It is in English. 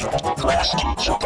Last teacher.